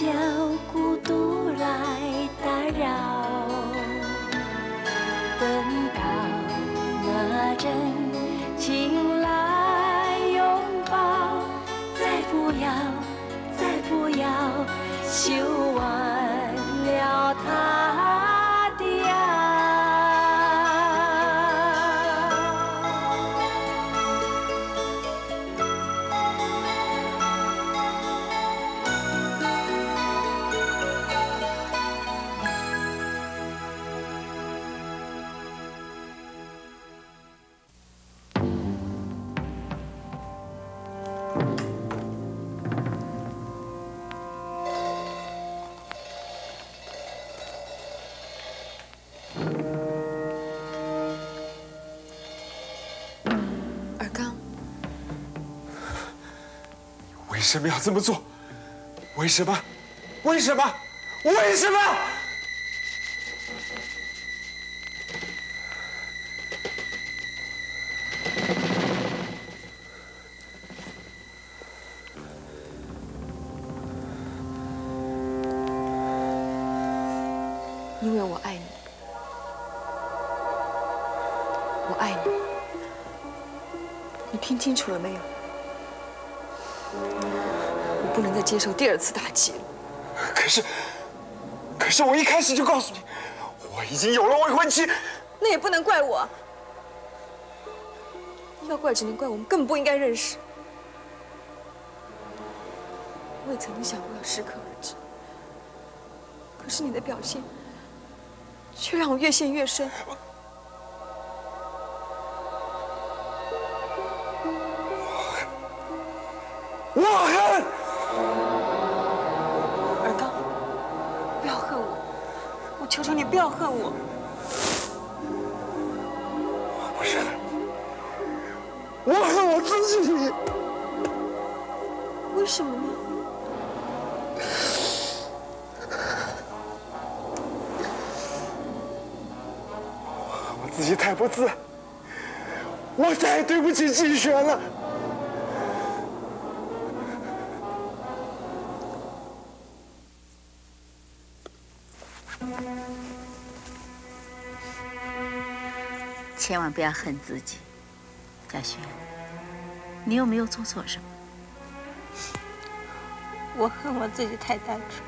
小姑为什么要这么做？为什么？为什么？为什么？因为我爱你，我爱你，你听清楚了没有？接受第二次打击了。可是，可是我一开始就告诉你，我已经有了未婚妻。那也不能怪我，要怪只能怪我们根本不应该认识。我也曾经想过要适可而止，可是你的表现却让我越陷越深。我恨，求求你不要恨我。不是，我恨我自己。为什么呢？我自己太不自，我太对不起季璇了。千万不要恨自己，嘉轩，你又没有做错什么。我恨我自己太单纯，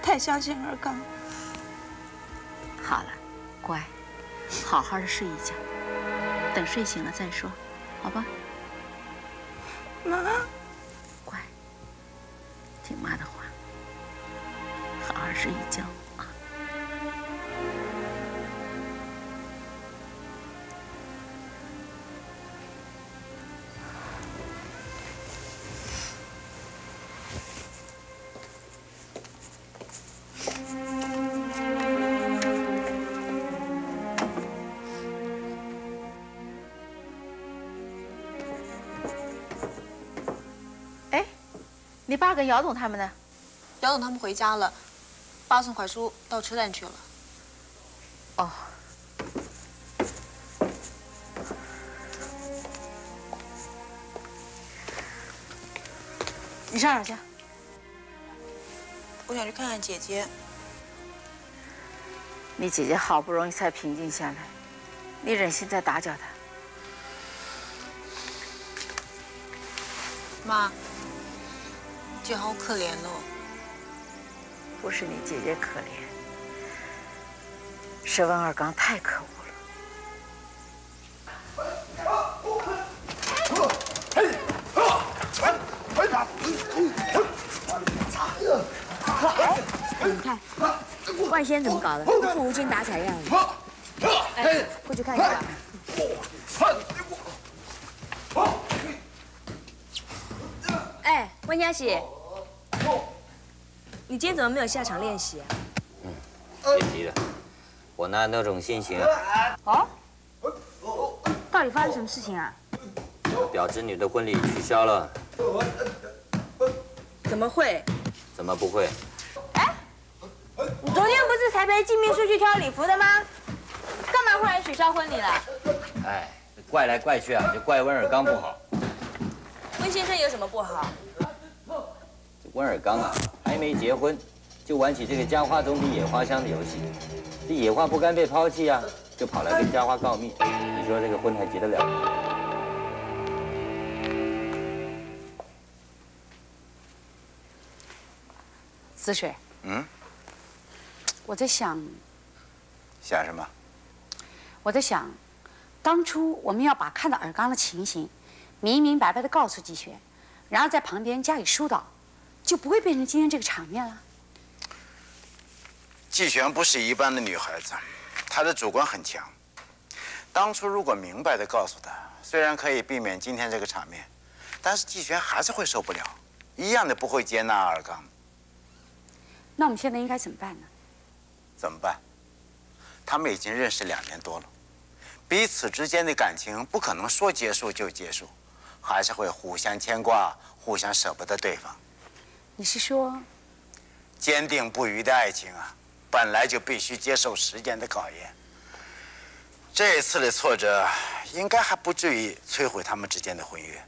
太相信二刚。好了，乖，好好的睡一觉，等睡醒了再说，好吧？妈，乖，听妈的话，好好睡一觉你爸跟姚总他们呢？姚总他们回家了，爸送槐叔到车站去了。哦，你上哪儿去？我想去看看姐姐。你姐姐好不容易才平静下来，你忍心再打搅她？妈，姐好可怜哦。不是你姐姐可怜，是温二刚太可恶了。哎你看，万仙怎么搞的？一副无精打采样子。哎，过去看一下。哎，温家喜，你今天怎么没有下场练习啊？嗯，别急了，我哪有那种心情啊？哦，到底发生什么事情啊？表侄女的婚礼取消了。怎么会？怎么不会？哎你昨天不是才陪静秘书去挑礼服的吗？干嘛忽然取消婚礼了？哎，怪来怪去啊，就怪温尔刚不好。温先生有什么不好？这温尔刚啊，还没结婚，就玩起这个家花总比野花香的游戏。这野花不甘被抛弃啊，就跑来跟家花告密。你说这个婚还结得了吗？子水。嗯。我在想，想什么？我在想，当初我们要把看到尔刚的情形，明明白白的告诉季璇，然后在旁边加以疏导，就不会变成今天这个场面了。季璇不是一般的女孩子，她的主观很强。当初如果明白的告诉她，虽然可以避免今天这个场面，但是季璇还是会受不了，一样的不会接纳二刚。那我们现在应该怎么办呢？怎么办？他们已经认识两年多了，彼此之间的感情不可能说结束就结束，还是会互相牵挂、互相舍不得对方。你是说，坚定不渝的爱情啊，本来就必须接受时间的考验。这一次的挫折，应该还不至于摧毁他们之间的婚约。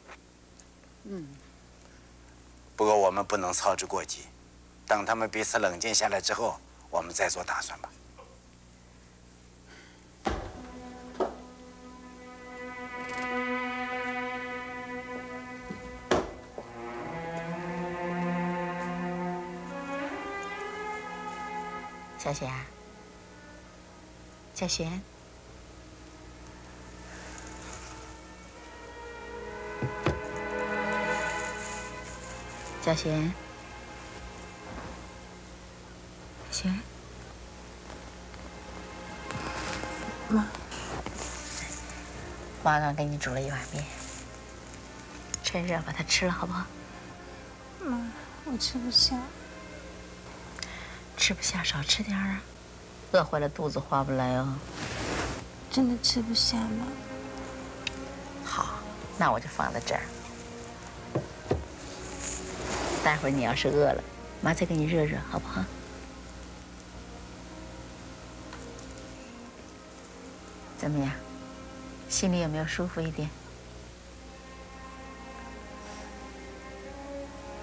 嗯。不过我们不能操之过急，等他们彼此冷静下来之后。我们再做打算吧，小璇，小璇，小璇。璇，妈，妈刚给你煮了一碗面，趁热把它吃了，好不好？妈，我吃不下。吃不下少吃点啊，饿坏了肚子划不来哦。真的吃不下吗？好，那我就放在这儿。待会儿你要是饿了，妈再给你热热，好不好？怎么样？心里有没有舒服一点？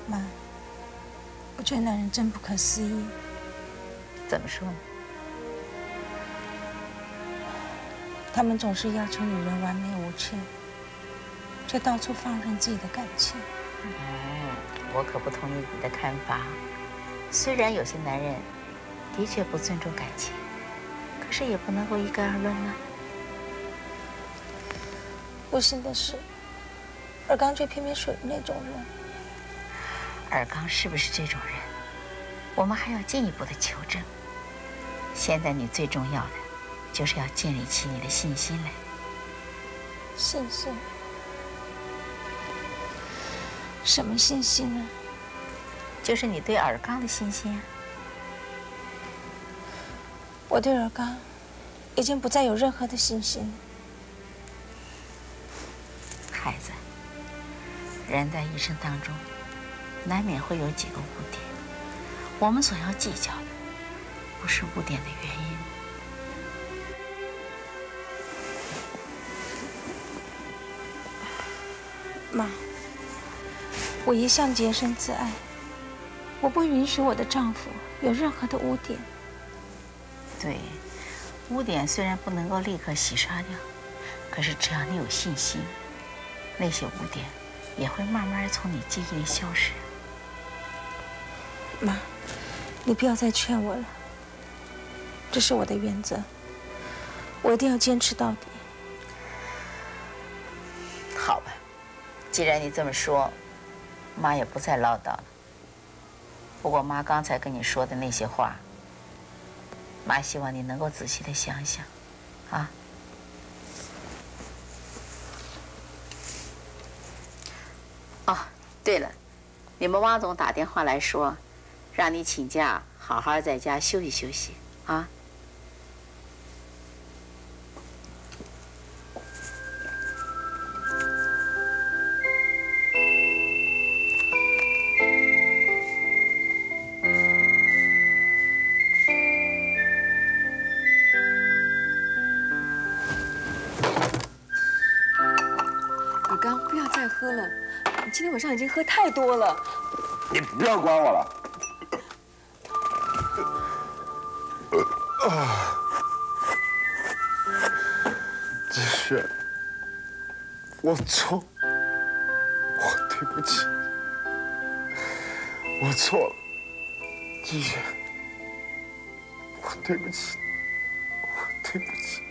妈，我觉得男人真不可思议。怎么说呢？他们总是要求女人完美无缺，却到处放任自己的感情。嗯，我可不同意你的看法。虽然有些男人的确不尊重感情，可是也不能够一概而论呢。不幸的是，尔刚却偏偏属于那种人。尔刚是不是这种人，我们还要进一步的求证。现在你最重要的，就是要建立起你的信心来。信心？什么信心呢？就是你对尔刚的信心啊。我对尔刚，已经不再有任何的信心。孩子，人在一生当中，难免会有几个污点。我们所要计较的，不是污点的原因。妈，我一向洁身自爱，我不允许我的丈夫有任何的污点。对，污点虽然不能够立刻洗刷掉，可是只要你有信心，那些污点也会慢慢从你记忆里消失。妈，你不要再劝我了。这是我的原则，我一定要坚持到底。好吧，既然你这么说，妈也不再唠叨了。不过妈刚才跟你说的那些话，妈希望你能够仔细的想想，啊。哦，对了，你们汪总打电话来说，让你请假，好好在家休息休息，啊。今天晚上已经喝太多了。你不要管我了。啊，季轩，我错，我对不起，我错了，季轩，我对不起，我对不起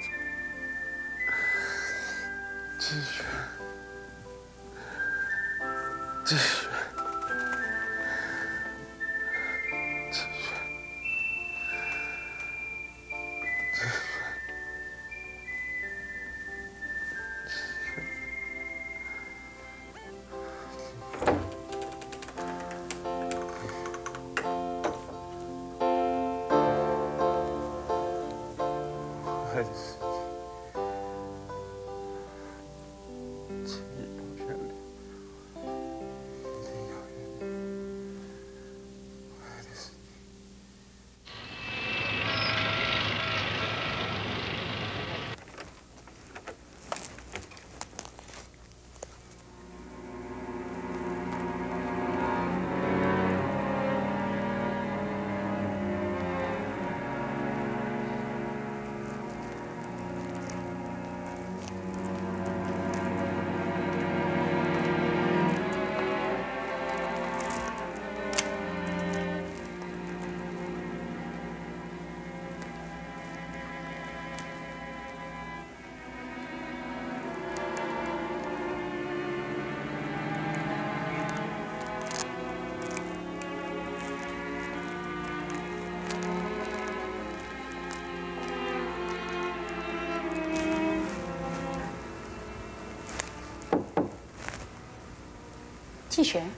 季璇，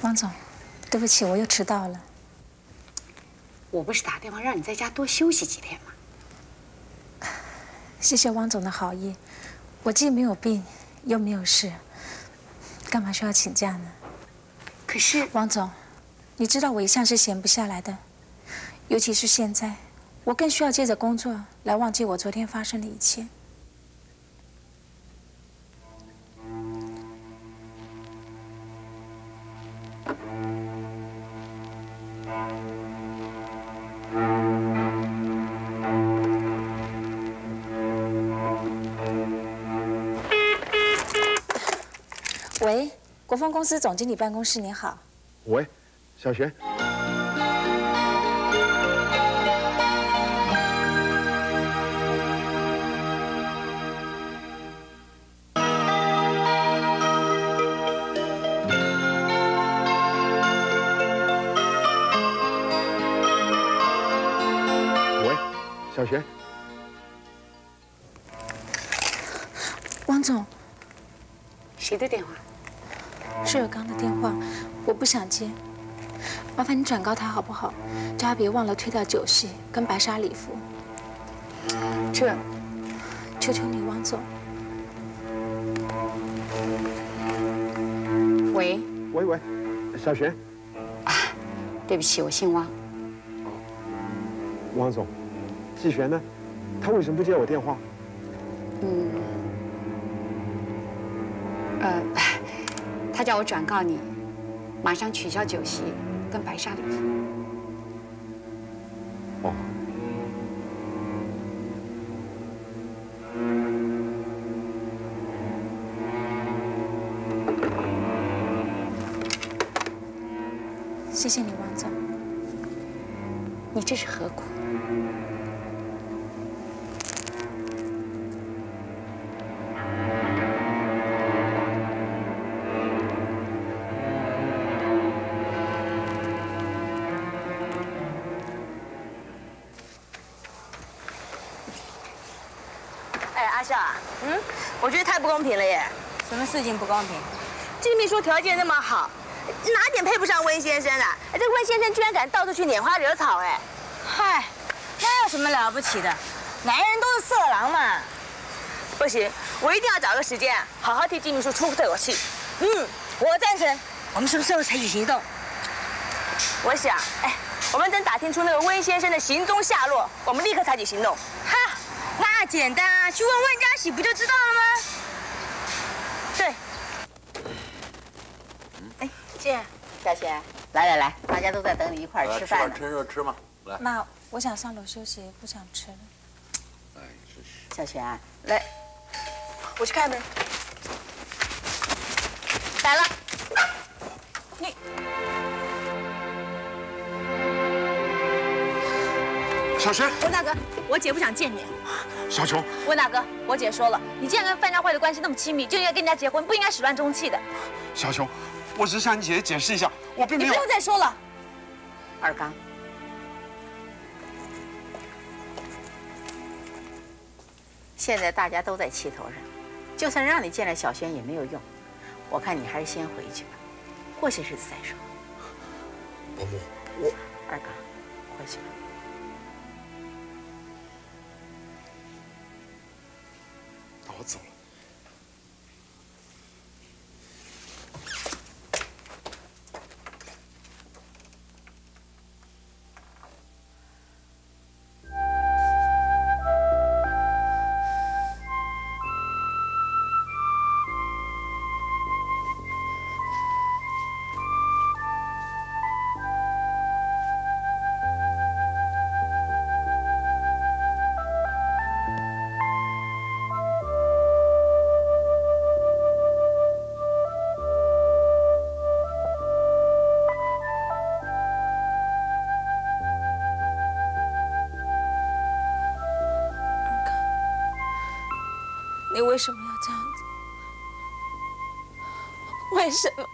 汪总，对不起，我又迟到了。我不是打电话让你在家多休息几天吗？谢谢汪总的好意，我既没有病，又没有事，干嘛需要请假呢？可是汪总，你知道我一向是闲不下来的，尤其是现在，我更需要借着工作来忘记我昨天发生的一切。喂，国风公司总经理办公室，您好。喂，小璇。喂，小璇。王总，谁的电话？是尔刚的电话，我不想接，麻烦你转告他好不好？叫他别忘了推掉酒席跟白纱礼服。这，求求你，王总。喂，喂喂，小璇，对不起，我姓汪。汪总，季璇呢？他为什么不接我电话？嗯，呃，他叫我转告你，马上取消酒席，跟白沙里夫。哦。谢谢你，王总。你这是何苦？公平了耶！什么事情不公平？金秘书条件那么好，哪点配不上温先生啊？哎，这温先生居然敢到处去拈花惹草，哎，嗨，那有什么了不起的？男人都是色狼嘛。不行，我一定要找个时间，好好替金秘书出这口气。嗯，我赞成。我们什么时候采取行动？我想，哎，我们等打听出那个温先生的行踪下落，我们立刻采取行动。哈，那简单啊，去问温家喜不就知道了吗？对。哎，姐，小贤，来来来，大家都在等你一块儿吃饭呢。趁热吃嘛，来。妈，我想上楼休息，不想吃了。哎，真是。小贤，来，我去开门。来了。你。小璇，温大哥，我姐不想见你。小琼，温大哥，我姐说了，你既然跟范家慧的关系那么亲密，就应该跟人家结婚，不应该始乱终弃的。小琼，我只是向你姐姐解释一下，我并没有。你不用再说了。二刚，现在大家都在气头上，就算让你见了小轩也没有用。我看你还是先回去吧，过些日子再说。伯母，我二刚，回去吧。那我走了。你为什么要这样子？为什么？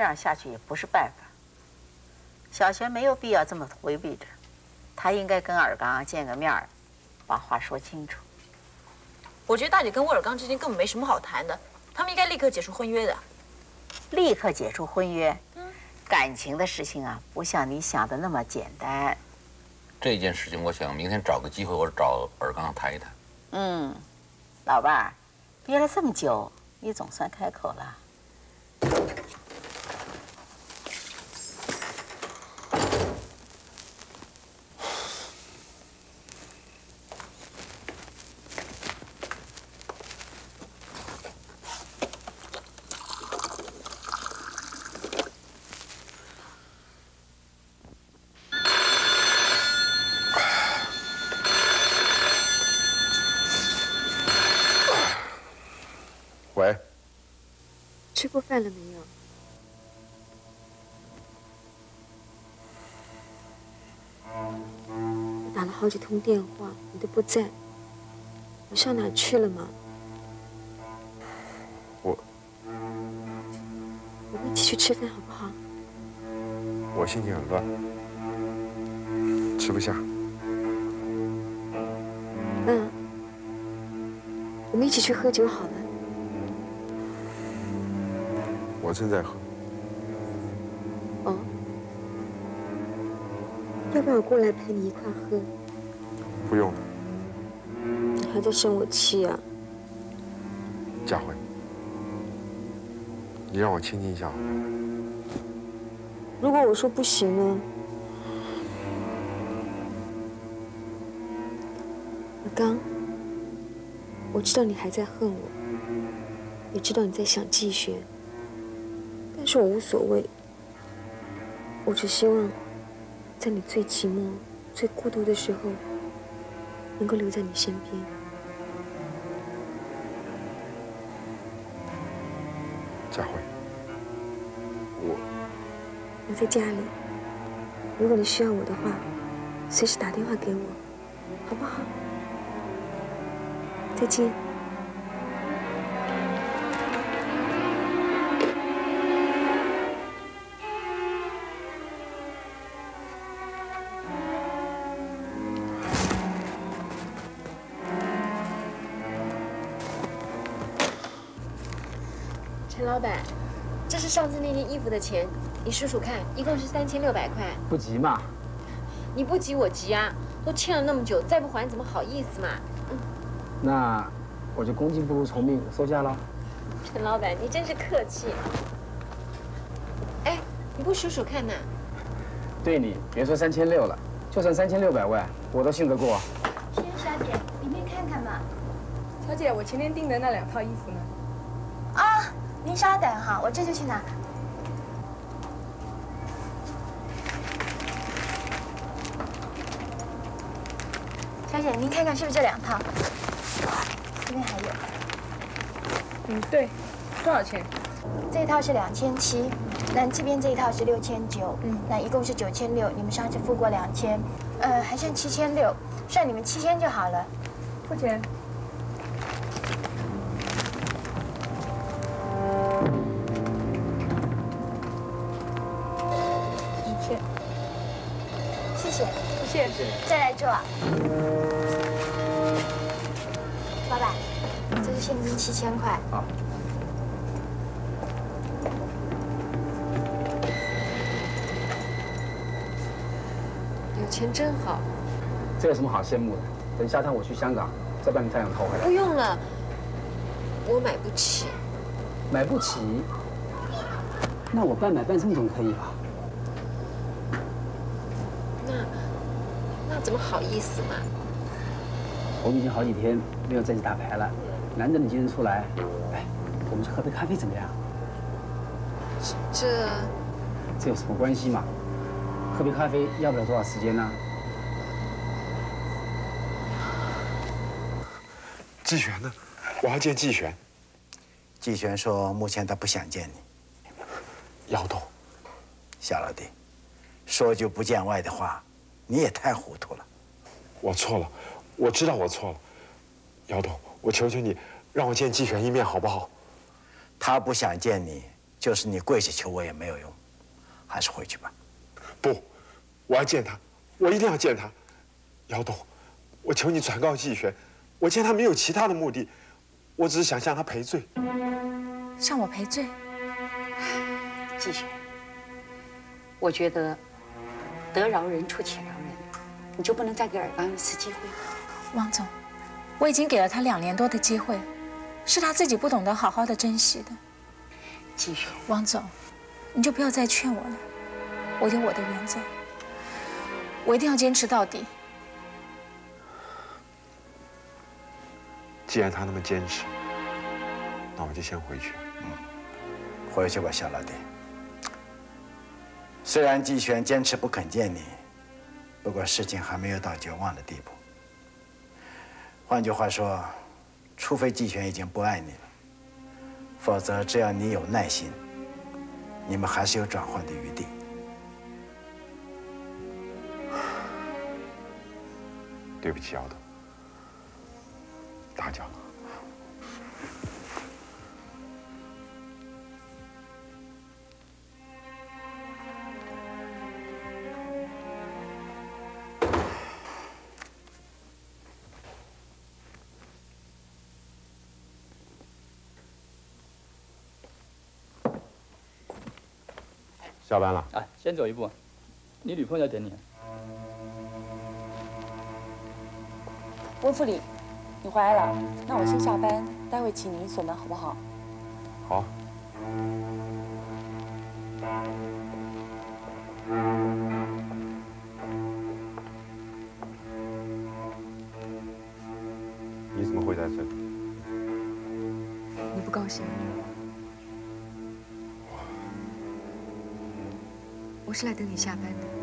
这样下去也不是办法。小璇没有必要这么回避着，他应该跟尔刚见个面儿，把话说清楚。我觉得大姐跟沃尔刚之间根本没什么好谈的，他们应该立刻解除婚约的。立刻解除婚约，感情的事情啊，不像你想的那么简单。这件事情，我想明天找个机会，我找尔刚谈一谈。嗯，老伴儿，憋了这么久，你总算开口了。好几通电话，你都不在，你上哪去了吗？我我们一起去吃饭好不好？我心情很乱，吃不下。那我们一起去喝酒好了。我正在喝，哦，要不要我过来陪你一块喝？不用了，你还在生我气啊？佳慧，你让我亲近一下好吗？如果我说不行呢？阿刚，我知道你还在恨我，也知道你在想季璇，但是我无所谓。我只希望，在你最寂寞、最孤独的时候，能够留在你身边。佳慧，我我在家里，如果你需要我的话，随时打电话给我，好不好？再见。上次那件衣服的钱，你数数看，一共是三千六百块。不急嘛，你不急我急啊，都欠了那么久，再不还怎么好意思嘛？那我就恭敬不如从命，收下了。陈老板，你真是客气。哎，你不数数看呐？对你别说三千六了，就算三千六百万，我都信得过。天小姐，里面看看嘛。小姐，我前天订的那两套衣服呢？稍等哈，我这就去拿。小姐，您看看是不是这两套？这边还有。嗯，对。多少钱？这一套是两千七，那这边这一套是六千九，嗯，那一共是九千六。你们上次付过两千，呃，还剩七千六，算你们七千就好了。付钱。再来做。老板，这是现金七千块。好。有钱真好。这有什么好羡慕的？等下趟我去香港，再帮你太阳头回来。不用了，我买不起。买不起？那我半买半送总可以吧？那那怎么好意思嘛？我们已经好几天没有在一起打牌了，难得你今天出来，哎，我们去喝杯咖啡怎么样？这这有什么关系嘛？喝杯咖啡要不了多少时间呢？季璇呢？我要见季璇。季璇说目前他不想见你。姚董，小老弟，说句不见外的话，你也太糊涂了。我错了，我知道我错了。姚董，我求求你，让我见季璇一面好不好？他不想见你，就是你跪下求我也没有用，还是回去吧。不，我要见他，我一定要见他。姚董，我求你转告季璇，我见他没有其他的目的，我只是想向他赔罪。向我赔罪？季璇，我觉得得饶人处且饶人，你就不能再给尔刚一次机会？王总，我已经给了他两年多的机会，是他自己不懂得好好的珍惜的。季璇，王总，你就不要再劝我了，我有我的原则，我一定要坚持到底。既然他那么坚持，那我就先回去。嗯，回去吧，小老弟。虽然季璇坚持不肯见你，不过事情还没有到绝望的地步。换句话说，除非季璇已经不爱你了，否则只要你有耐心，你们还是有转换的余地。对不起，姚董。大脚。下班了，啊，先走一步，你女朋友在等你。温副理，你回来了，那我先下班，待会请您锁门好不好？好。是来等你下班的。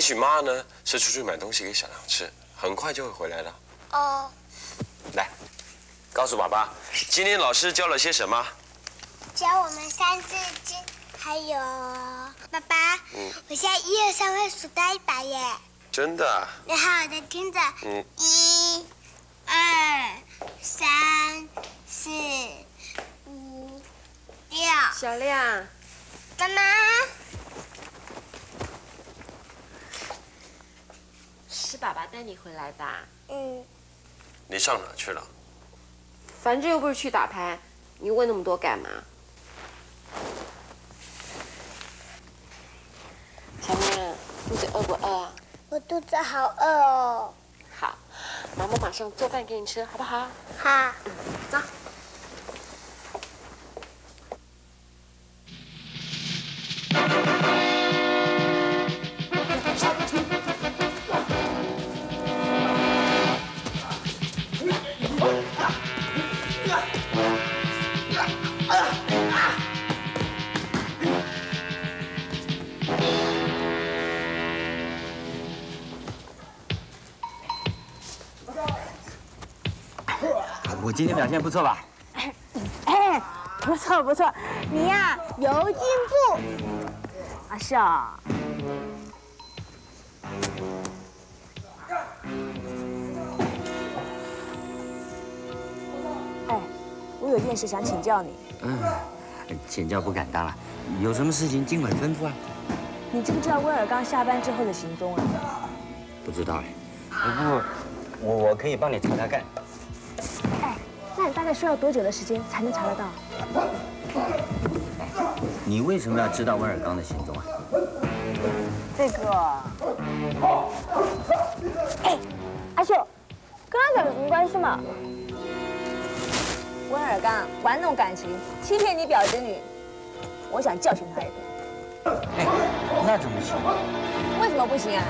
也许妈呢是出去买东西给小亮吃，很快就会回来了。哦，来，告诉爸爸，今天老师教了些什么？教我们三字经，还有爸爸，嗯，我现在一二三会数到一百耶。真的啊？你好好的听着，嗯，一、二、三、四、五、六。小亮，妈妈，是爸爸带你回来的啊。嗯，你上哪去了？反正又不是去打牌，你问那么多干嘛？小亮，肚子饿不饿啊？我肚子好饿哦。好，妈妈马上做饭给你吃，好不好？好。嗯走。今天表现不错吧？哎，不错不错，你呀有进步。阿笑，哎，我有件事想请教你。嗯，请教不敢当了，有什么事情尽管吩咐啊。你知不知道威尔刚下班之后的行踪啊？不知道哎，不过我我可以帮你查查看。需要多久的时间才能查得到？你为什么要知道温尔刚的行踪啊？这个，哎，阿秀，跟他讲有什么关系嘛？温尔刚玩弄感情，欺骗你表侄女，我想教训他一顿。哎，那怎么行？为什么不行啊？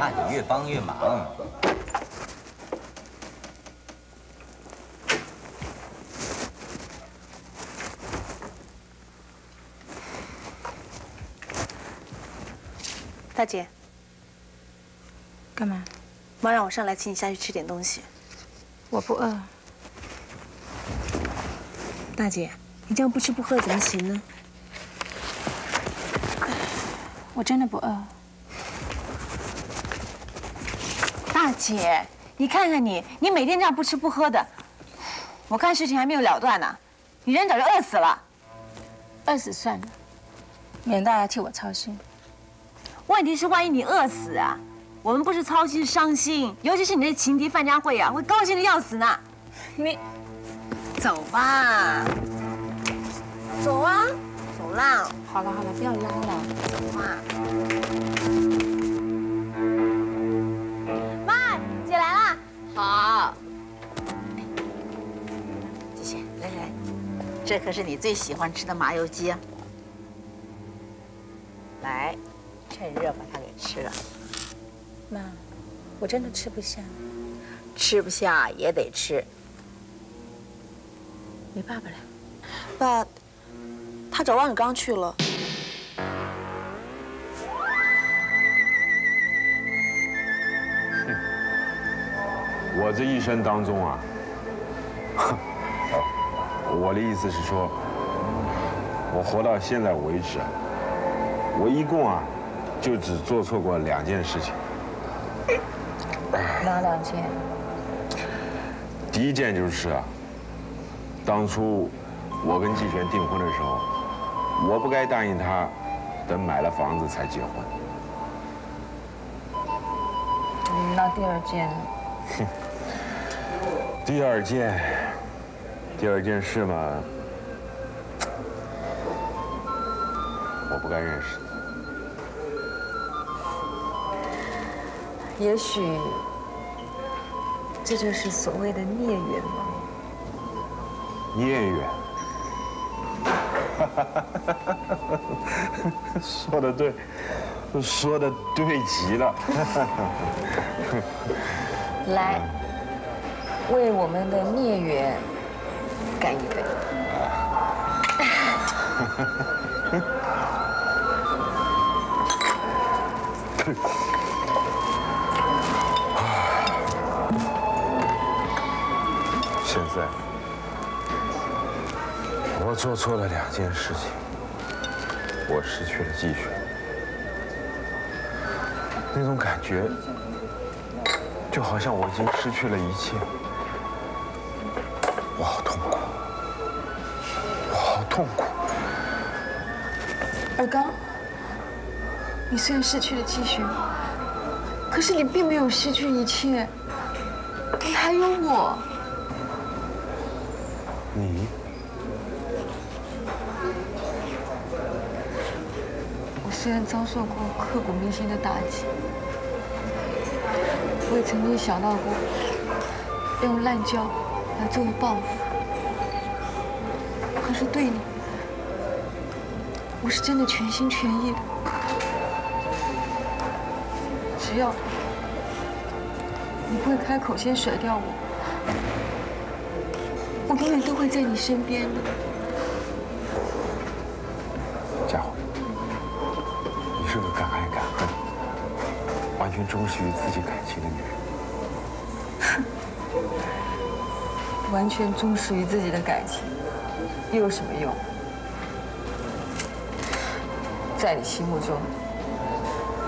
怕你越帮越忙。大姐，干嘛？妈让我上来请你下去吃点东西。我不饿。大姐，你这样不吃不喝怎么行呢？我真的不饿。大姐，你看看你，你每天这样不吃不喝的，我看事情还没有了断呢，你人早就饿死了。饿死算了，免得大家替我操心。问题是，万一你饿死啊，我们不是操心是伤心，尤其是你那情敌范家慧啊，会高兴的要死呢。你走吧，走啊，走走啦。好了好了，不要拉了。走啊！妈，姐来了！好。季贤，来来，这可是你最喜欢吃的麻油鸡啊！来，趁热把它给吃了。妈，我真的吃不下。吃不下也得吃。你爸爸来。爸，他找王尔刚去了。我这一生当中啊，我的意思是说，我活到现在为止，我一共啊，就只做错过两件事情。哪两件？第一件就是啊，当初我跟季璇订婚的时候，我不该答应他，等买了房子才结婚。那第二件呢？哼，第二件，第二件事嘛，我不该认识你。也许这就是所谓的孽缘吧。孽缘。说的对，说的对极了。来，为我们的孽缘干一杯。现在，我做错了两件事情，我失去了季雪，那种感觉，就好像我已经失去了一切，我好痛苦，我好痛苦。尔刚，你虽然失去了季璇，可是你并没有失去一切，你还有我。你，我虽然遭受过刻骨铭心的打击，我也曾经想到过用滥交来作为报复，可是对你，我是真的全心全意的。只要你不会开口先甩掉我，我永远都会在你身边的。忠实于自己感情的女人。完全忠实于自己的感情，又有什么用？在你心目中，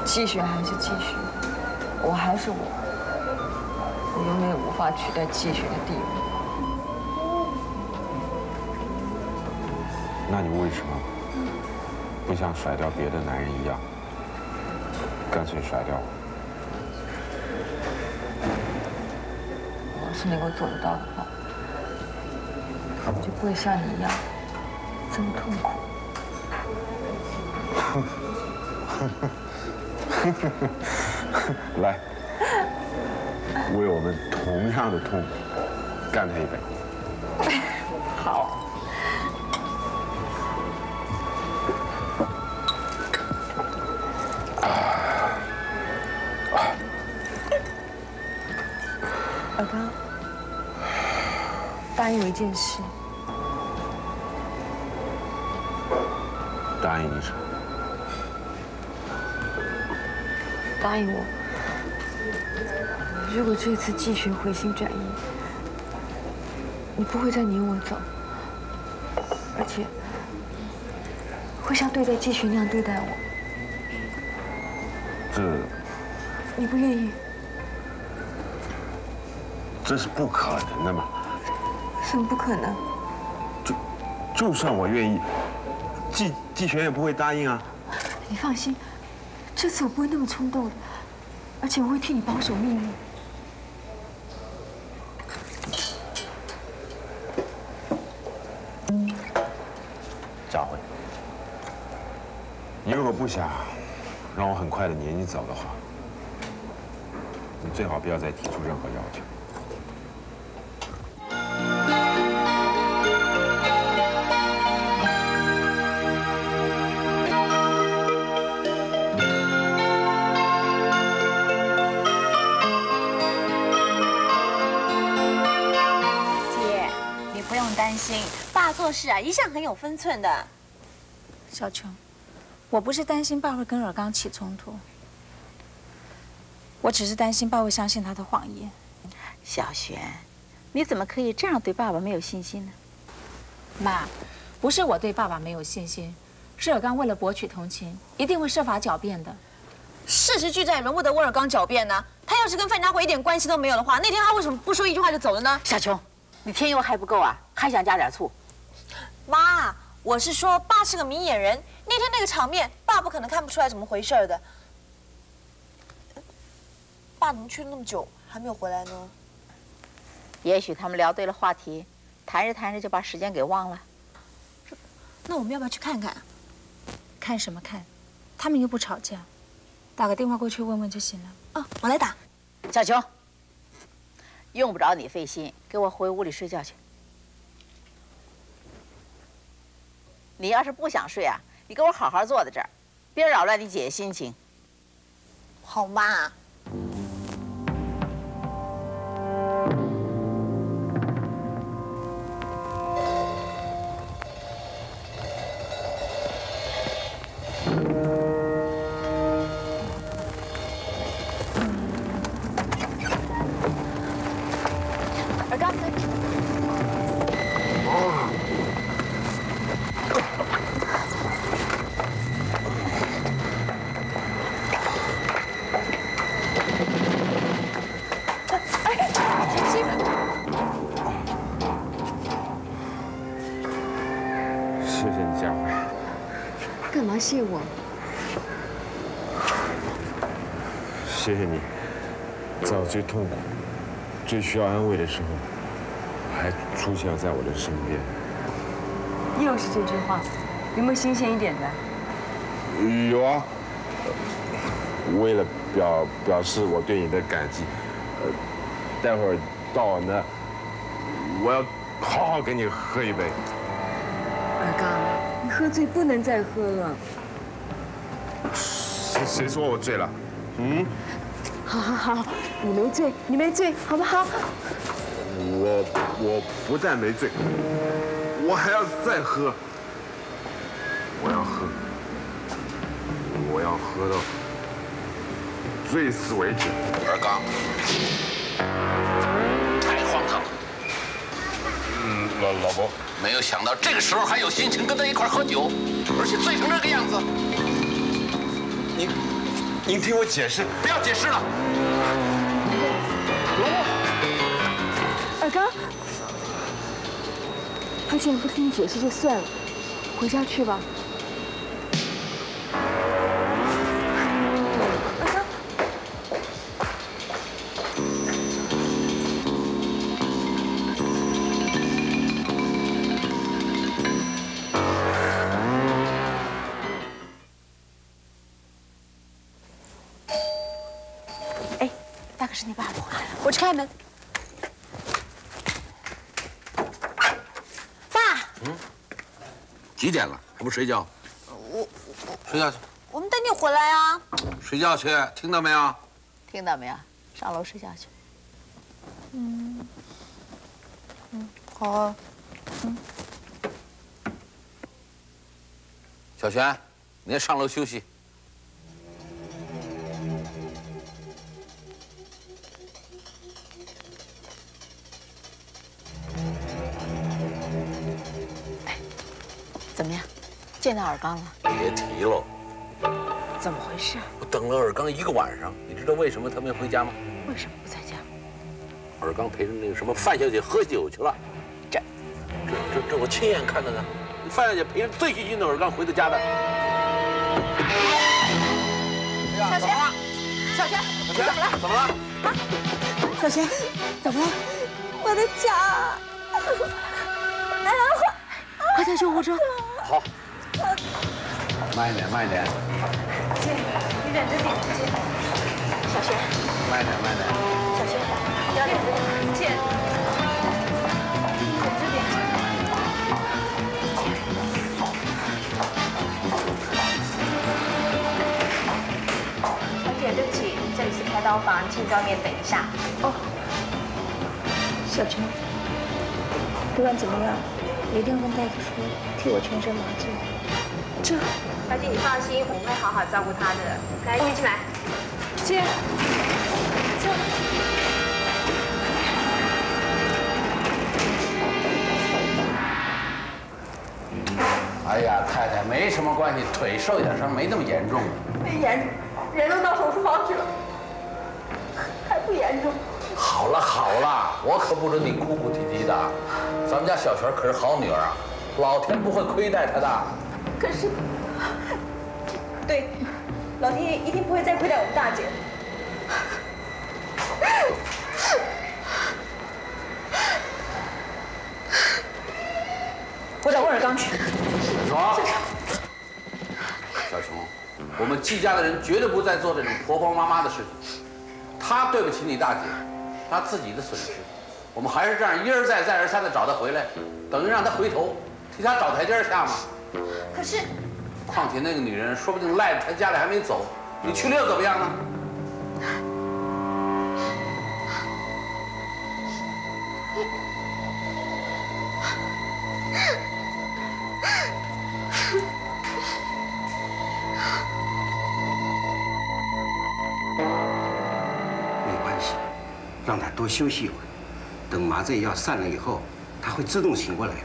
继续还是继续，我还是我，我永远无法取代继续的地位。那你为什么不像甩掉别的男人一样，干脆甩掉我？我要是能够做得到的话，我就不会像你一样这么痛苦。来，为我们同样的痛苦，干他一杯。答应我一件事。答应你什么？答应我，如果这次季璇回心转意，你不会再撵我走，而且会像对待季璇那样对待我。这你不愿意？这是不可能的嘛！什么不可能？就就算我愿意，季季璇也不会答应啊。你放心，这次我不会那么冲动的，而且我会替你保守秘密。佳慧，你如果不想让我很快的撵你走的话，你最好不要再提出任何要求。做事啊一向很有分寸的。小琼，我不是担心爸会跟尔刚起冲突，我只是担心爸会相信他的谎言。小璇，你怎么可以这样对爸爸没有信心呢？妈，不是我对爸爸没有信心，是尔刚为了博取同情，一定会设法狡辩的。事实俱在，轮不得温尔刚狡辩呢。他要是跟范家辉一点关系都没有的话，那天他为什么不说一句话就走了呢？小琼，你添油还不够啊，还想加点醋？妈，我是说，爸是个明眼人，那天那个场面，爸不可能看不出来怎么回事的。爸怎么去了那么久还没有回来呢？也许他们聊对了话题，谈着谈着就把时间给忘了。那我们要不要去看看？看什么看？他们又不吵架，打个电话过去问问就行了。哦，我来打。小琼，用不着你费心，给我回屋里睡觉去。你要是不想睡啊，你给我好好坐在这儿，别扰乱你姐姐心情。好妈。最痛苦、最需要安慰的时候，还出现在我的身边。又是这句话，有没有新鲜一点的？有啊，为了表表示我对你的感激，呃，待会儿到我那，我要好好给你喝一杯。二刚，你喝醉不能再喝了。谁谁说我醉了？嗯，好好好，你没醉，你没醉，好不好？我我不但没醉，我还要再喝。我要喝，我要喝到醉死为止。二刚，太荒唐了。嗯，老老伯，没有想到这个时候还有心情跟他一块喝酒，而且醉成这个样子。您您听我解释，不要解释了。刚，他既然不听你解释就算了，回家去吧。哎，大哥是你爸爸，我去开门。爸，几点了还不睡觉？我睡觉去，我们等你回来啊。睡觉去，听到没有？听到没有？上楼睡觉去。嗯，嗯，好啊。嗯，小璇，你先上楼休息。见到尔刚了？别提了，怎么回事？我等了尔刚一个晚上，你知道为什么他没回家吗？为什么不在家？尔刚陪着那个什么范小姐喝酒去了。这，这这这我亲眼看到的。范小姐陪着醉醺醺的尔刚回的家的。小璇，小璇，小璇，怎么了？啊，小璇，怎么了？我的脚。哎呀，快叫救护车！好，慢一点，慢一点，姐，你忍着点，姐。小轩，慢一点，慢一点。小轩，要忍着点，姐。忍着点。小姐，对不起，这里是开刀房，请在外面等一下。哦，小泉，不管怎么样，你一定要跟大夫说，替我全身麻醉。这，小姐你放心，我们会好好照顾她的。来，你进来。姐，这。哎呀，太太没什么关系，腿受一点伤，没那么严重。没严重，人都到手术房去了，还不严重。好了好了，我可不准你哭哭啼啼的。咱们家小璇可是好女儿啊，老天不会亏待她的。可是，对，老天爷一定不会再亏待我们大姐。我找温尔刚去。说，小琼，我们季家的人绝对不再做这种婆婆妈妈的事情。他对不起你大姐，他自己的损失，我们还是这样一而再再而三的找他回来，等于让他回头，替他找台阶下嘛。可是，况且那个女人说不定赖在他家里还没走，你去了又怎么样呢？没关系，让他多休息一会儿，等麻醉药散了以后，他会自动醒过来的。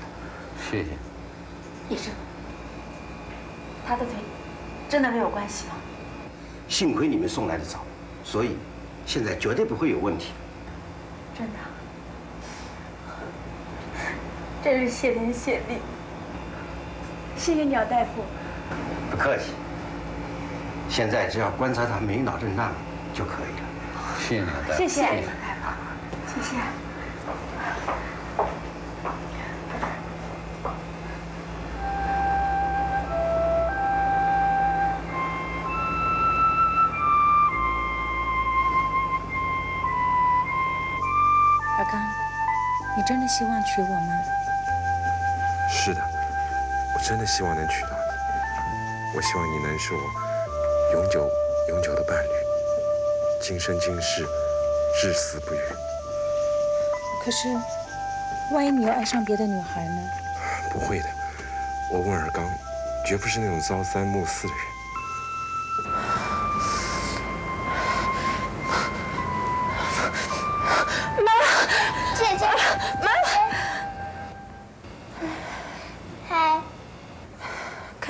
谢谢。医生，真的没有关系吗？幸亏你们送来的早，所以现在绝对不会有问题。真的，真是谢天谢地。谢谢你啊，大夫。不客气。现在只要观察他没脑震荡就可以了。谢谢你，大夫。谢谢，大夫。谢谢。的希望娶我吗？是的，我真的希望能娶到你。我希望你能是我永久、永久的伴侣，今生今世，至死不渝。可是，万一你又爱上别的女孩呢？不会的，我温尔刚绝不是那种朝三暮四的人。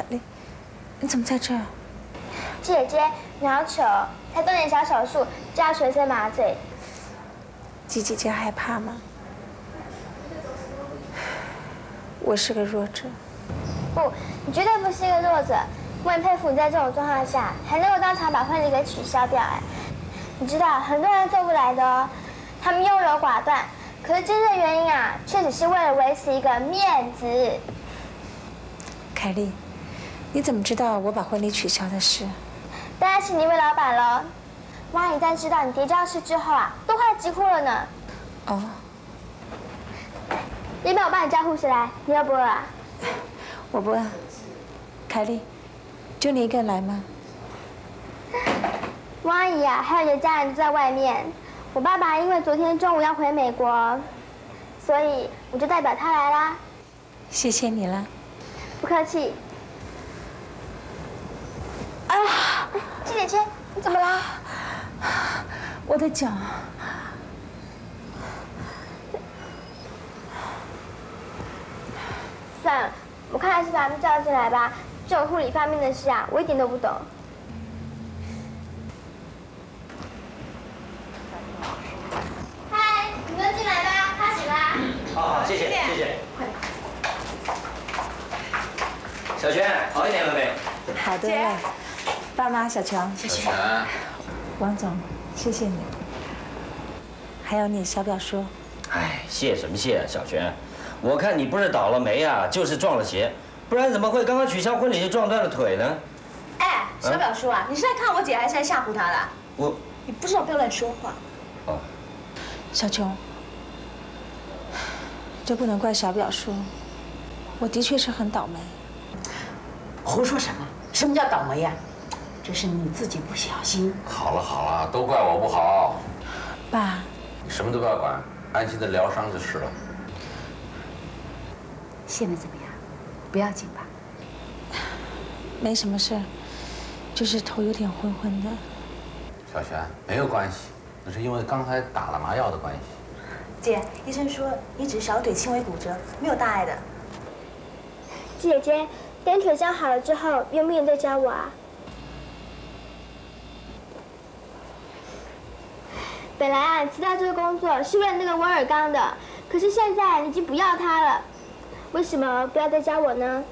凯莉，你怎么在这儿？姐姐，你好糗，才动点小手术就要全身麻醉，季姐姐害怕吗？我是个弱者，不，你绝对不是一个弱者。我很佩服你在这种状况下还能够当场把婚礼给取消掉。哎，你知道很多人做不来的哦，他们优柔寡断，可是真正原因啊，却只是为了维持一个面子。凯莉，你怎么知道我把婚礼取消的事？当然是你一位老板了。妈，你在知道你跌跤事之后啊，都快急哭了呢。哦，要不要我帮你叫护士来？你饿不饿啊？我不饿。凯莉，就你一个人来吗？汪阿姨啊，还有你的家人都在外面。我爸爸因为昨天中午要回美国，所以我就代表他来啦。谢谢你了。不客气。啊，季姐姐，你怎么啦？我的脚。算了，我看还是把他们叫进来吧。这种护理方面的事啊，我一点都不懂。嗨，你们进来吧，开始啦。好，谢谢，谢谢。小娟，好一点了没？好多了。爸妈，小强，谢谢。王总，谢谢你。还有你，小表叔。哎，谢什么谢啊，小泉。我看你不是倒了霉啊，就是撞了邪，不然怎么会刚刚取消婚礼就撞断了腿呢？哎小表叔啊，你是在看我姐还是在吓唬她的？我你不知道不要乱说话。哦，小琼，这不能怪小表叔，我的确是很倒霉。胡说什么？什么叫倒霉呀？这是你自己不小心。好了好了，都怪我不好。爸，你什么都不要管，安心的疗伤就是了。现在怎么样？不要紧吧？没什么事，就是头有点昏昏的。小璇，没有关系，那是因为刚才打了麻药的关系。姐，医生说你只是小腿轻微骨折，没有大碍的。姐姐，等腿伤好了之后，愿不愿意再教我啊？本来啊，辞掉这个工作是为了那个温尔刚的，可是现在你已经不要他了，为什么不要再加我呢？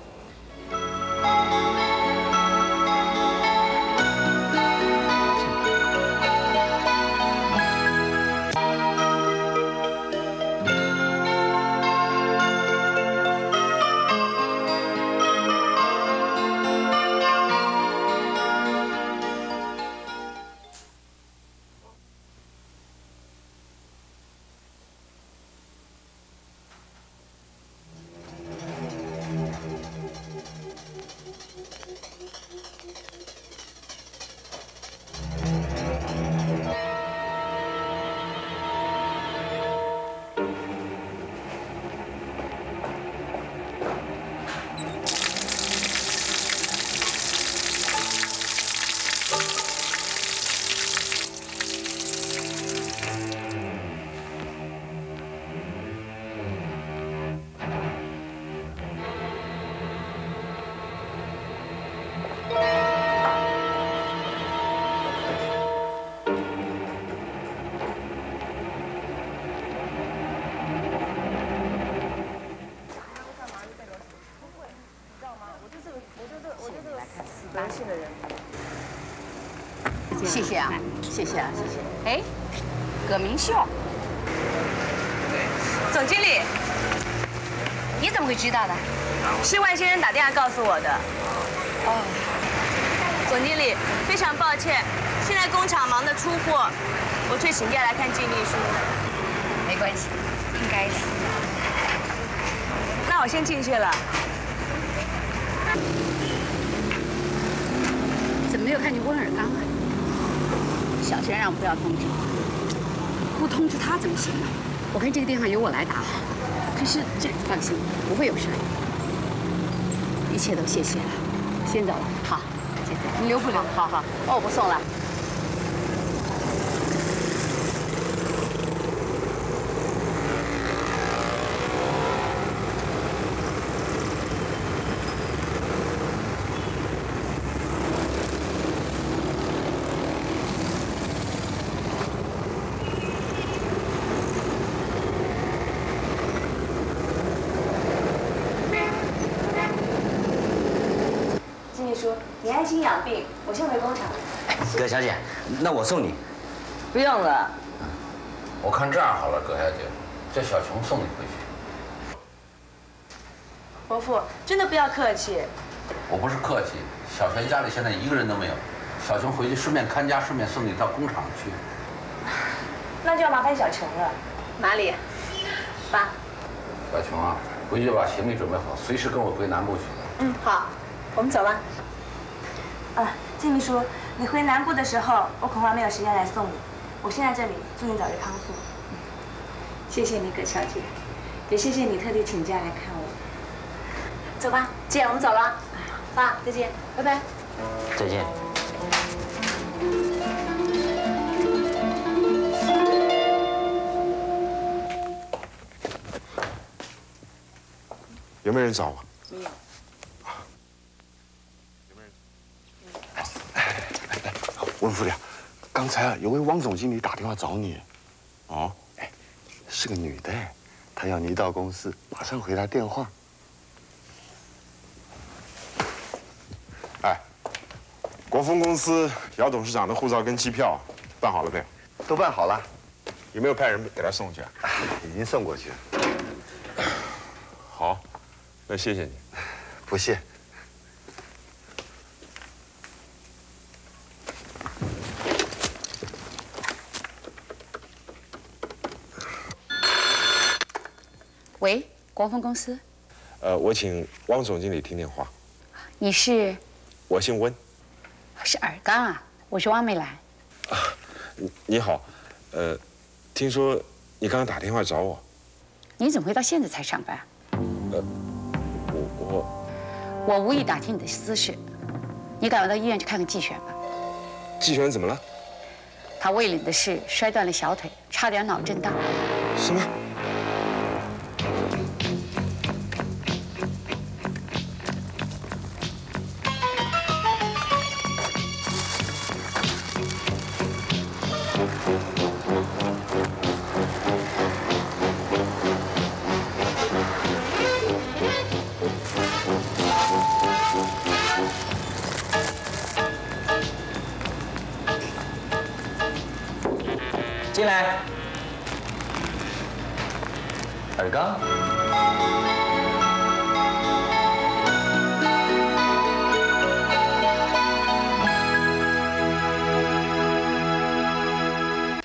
谢谢啊，谢谢啊，谢谢。哎，葛明秀，总经理，你怎么会知道的？是万先生打电话告诉我的。哦，总经理，非常抱歉，现在工厂忙得出货，我却请假来看静秘书。没关系，应该的。那我先进去了。怎么没有看见温尔刚啊？小轩让我不要通知，不通知他怎么行呢？我看这个电话由我来打。可是这放心，不会有事的。一切都谢谢了，先走了。好，谢谢。你留不留？好好。哦，我不送了。季秘书，你安心养病，我先回工厂。葛小姐，那我送你。不用了。我看这样好了，葛小姐，叫小琼送你回去。伯父，真的不要客气。我不是客气，小泉家里现在一个人都没有，小琼回去顺便看家，顺便送你到工厂去。那就要麻烦小琼了。哪里？爸。小琼啊，回去就把行李准备好，随时跟我回南部去。嗯，好，我们走了。啊，金秘书，你回南部的时候，我恐怕没有时间来送你。我先在这里，祝你早日康复。谢谢你，葛小姐，也谢谢你特地请假来看我。走吧，姐，我们走了。爸，再见，拜拜。再见。有没有人找我？没有。温副理，刚才啊有位汪总经理打电话找你，哦，哎，是个女的，她要你一到公司马上回她电话。哎，国丰公司姚董事长的护照跟机票办好了没有？都办好了。有没有派人给他送去啊？已经送过去了。好，那谢谢你。不谢。喂，国风公司，呃，我请汪总经理听电话。你是？我姓温。是尔刚啊，我是汪美兰。啊，你你好，呃，听说你刚刚打电话找我。你怎么会到现在才上班？呃，我我我无意打听你的私事，你赶快到医院去看看季璇吧。季璇怎么了？他为了你的事摔断了小腿，差点脑震荡。什么？